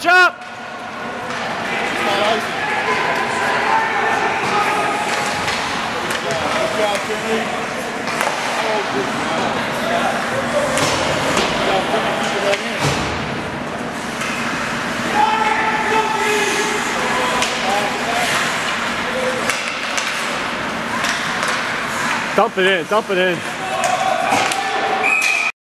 Jump! Dump it in, dump it in.